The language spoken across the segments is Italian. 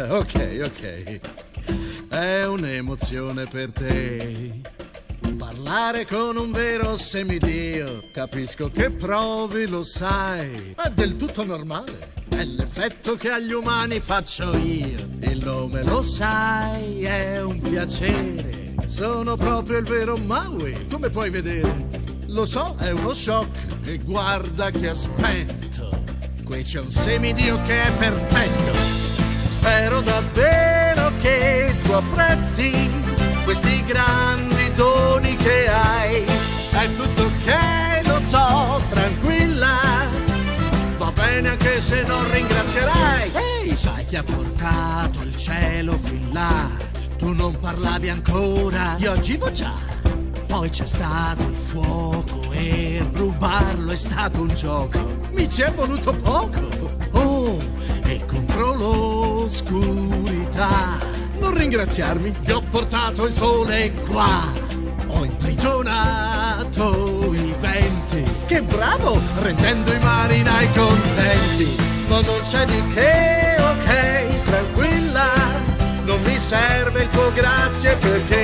Ok, ok. È un'emozione per te. Parlare con un vero semidio. Capisco che provi, lo sai. È del tutto normale. È l'effetto che agli umani faccio io. Il nome lo sai, è un piacere. Sono proprio il vero Maui, come puoi vedere. Lo so, è uno shock. E guarda che aspetto. Qui c'è un semidio che è perfetto. Spero davvero che tu apprezzi questi grandi doni che hai. È tutto ok, lo so, tranquilla. Va bene anche se non ringrazierai. Ehi, sai chi ha portato il cielo fin là? Tu non parlavi ancora, io oggi vo già. Poi c'è stato il fuoco e rubarlo è stato un gioco. Mi ci è voluto poco. Ringraziarmi, ti ho portato il sole qua. Ho imprigionato i venti. Che bravo, rendendo i marinai contenti. Ma non c'è di che, ok, tranquilla. Non mi serve il tuo grazie perché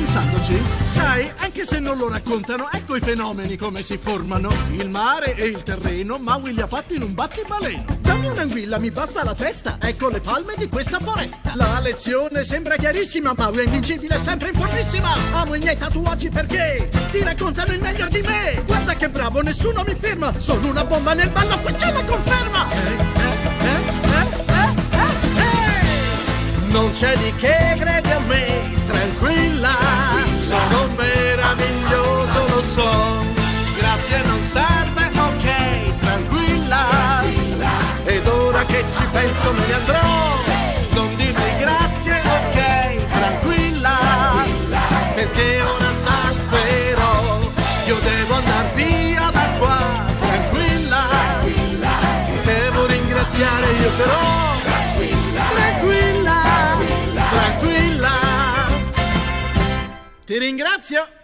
Ma ripensandoci, sai, anche se non lo raccontano, ecco i fenomeni come si formano. Il mare e il terreno, Maui li ha fatti in un battibaleno. Dammi un'anguilla, mi basta la testa. Ecco le palme di questa foresta. La lezione sembra chiarissima, Maui è invincibile, sempre in formissima. Amo i miei tatuaggi perché ti raccontano il meglio di me. Guarda che bravo, nessuno mi ferma. Sono una bomba nel ballo, qui c'è la conferma. Non c'è di che, credi a me, Ora che ci penso me ne andrò. Non dirmi grazie, ok, tranquilla. Perché ora salverò. Io devo andar via da qua, tranquilla. Ti devo ringraziare io però. Tranquilla, tranquilla. Ti ringrazio.